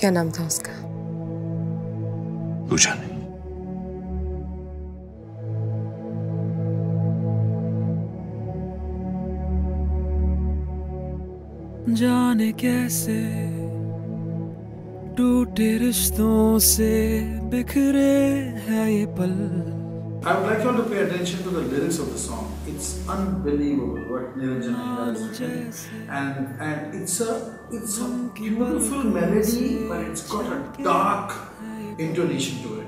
क्या नाम था उसका पूछा नहीं जाने कैसे टूटे रिश्तों से बिखरे है ये पल। I would like you all to pay attention to the lyrics of the song. It's unbelievable what Niranjan Iyengar has written, and and it's a it's a beautiful melody, but it's got a dark intonation to it,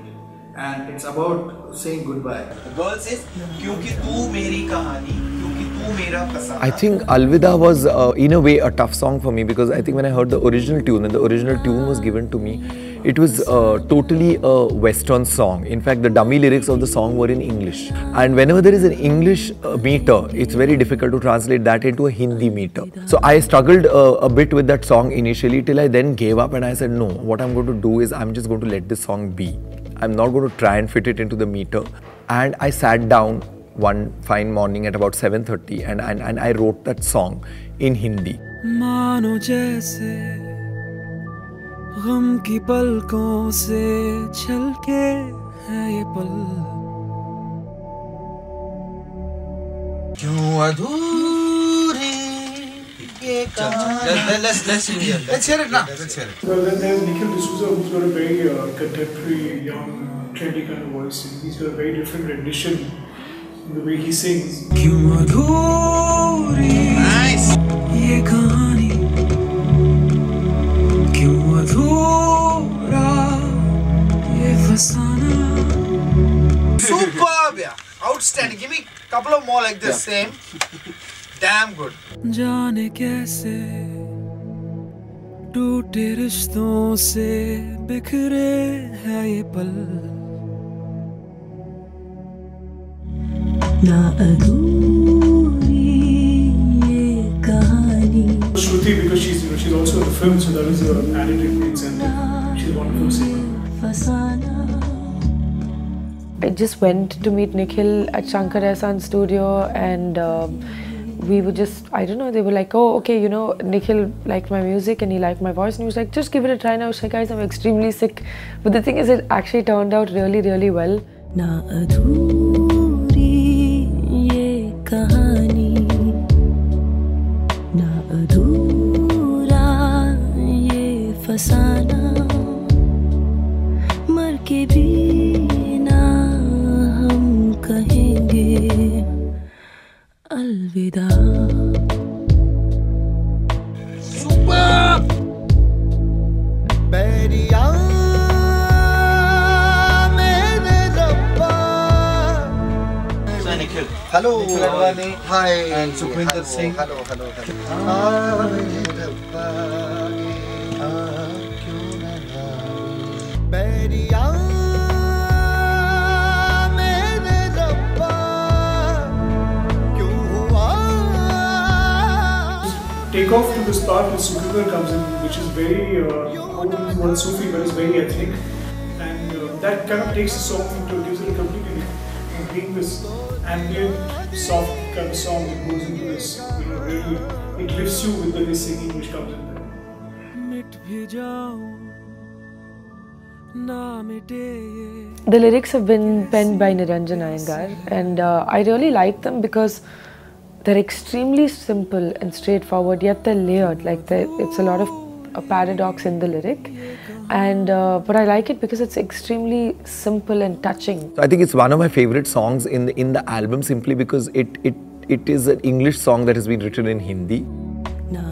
and it's about saying goodbye. Girl says क्योंकि तू मेरी कहानी क्योंकि तू मेरा फसाना I think Alvida was, uh, in a way, a tough song for me because I think when I heard the original tune and the original tune was given to me, it was uh, totally a Western song. In fact, the dummy lyrics of the song were in English. And whenever there is an English uh, meter, it's very difficult to translate that into a Hindi meter. So I struggled uh, a bit with that song initially till I then gave up and I said, no, what I'm going to do is I'm just going to let this song be. I'm not going to try and fit it into the meter. And I sat down one fine morning at about 7.30 and, and, and I wrote that song in Hindi. मानो जैसे गम की पलकों से छलके है ये पल क्यों अधूरी ये कहानी let's let's hear it. let's hear it now let's hear it Well, then there's Nikhil D'Souza, who's got a very uh, contemporary, young, trendy kind of voice. And he's got a very different rendition in the way he sings. nice superb yeah outstanding give me a couple of more like this yeah. same damn good जाने कैसे टूटे रिश्तों से बिखरे है ये पल Shruti because she's you know she's also in the film so that is an added influence she's a wonderful singer. I just went to meet Nikhil at Shankar Ehsaan studio and um, we were just I don't know they were like oh okay you know Nikhil liked my music and he liked my voice. And he was like just give it a try and I was like guys I'm extremely sick. But the thing is it actually turned out really really well. कहानी। ना अधूरा ये फसाना। मर के भी ना हम कहेंगे अलविदा। Hello. Hi. And Sukhwinder Singh. Hello, hello, hello. Beriyan takeoff to this part where Sukhwinder comes in, which is very, uh, well, Sufi, but it's very ethnic. And uh, that kind of takes the song into, gives it a completely new uh, greenness ambient soft kind of song that goes into this. You know, really, it lifts you with the singing which comes in there. The lyrics have been penned by Niranjan Iyengar, and uh, I really like them because they're extremely simple and straightforward, yet they're layered. Like they're, it's a lot of a paradox in the lyric, and uh, but I like it because it's extremely simple and touching. I think it's one of my favorite songs in the, in the album simply because it it it is an English song that has been written in Hindi. Na